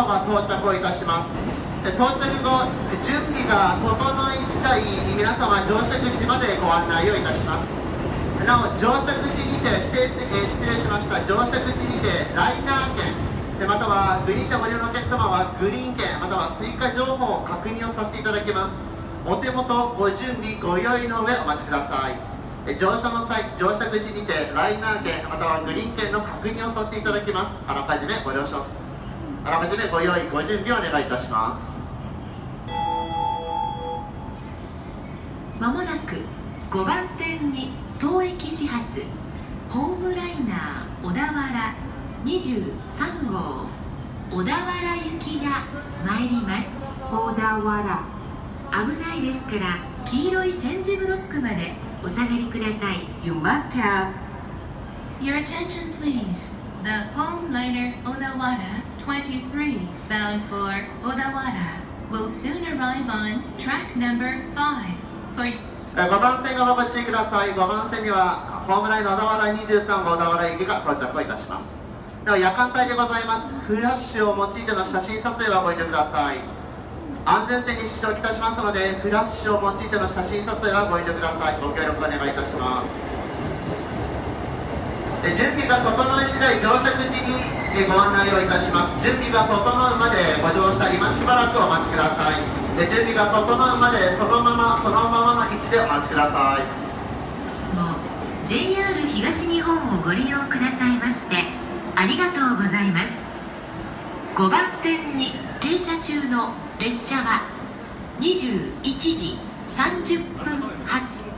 が到着をいたします。到着後準備が整い次第皆様乗車口までご案内をいたします。なお乗車口にて指定失礼しました。乗車口にてライナー券またはグリーン車ご利用のお客様はグリーン券または追加情報を確認をさせていただきます。お手元ご準備ご用意の上お待ちください。乗車の際乗車口にてライナー券またはグリーン券の確認をさせていただきます。あらかじめご了承。あらかじめご用意ご準備をお願いいたします。まもなく5番線に当駅始発ホームライナー小田原23号小田原行きが参ります。小田原危ないですから黄色い点字ブロックまでお下がりください。You must have. Your attention, please. The home liner Odawara 23 bound for Odawara will soon arrive on track number 5 for 5番線がお待ちください。5番線にはホームラインの小田原23号小田原駅が到着いたします。では夜間帯でございます。フラッシュを用いての写真撮影はご遠慮ください。安全点に支障いたしますのでフラッシュを用いての写真撮影はご遠慮ください。ご協力お願いいたします。準備が整い次第乗車口にえご案内をいたします。準備が整うまでご乗車今しばらくお待ちください。え準備が整うまでそのままそのままの位置でお待ちください。JR 東日本をご利用くださいましてありがとうございます。5番線に停車中の列車は21時30分発。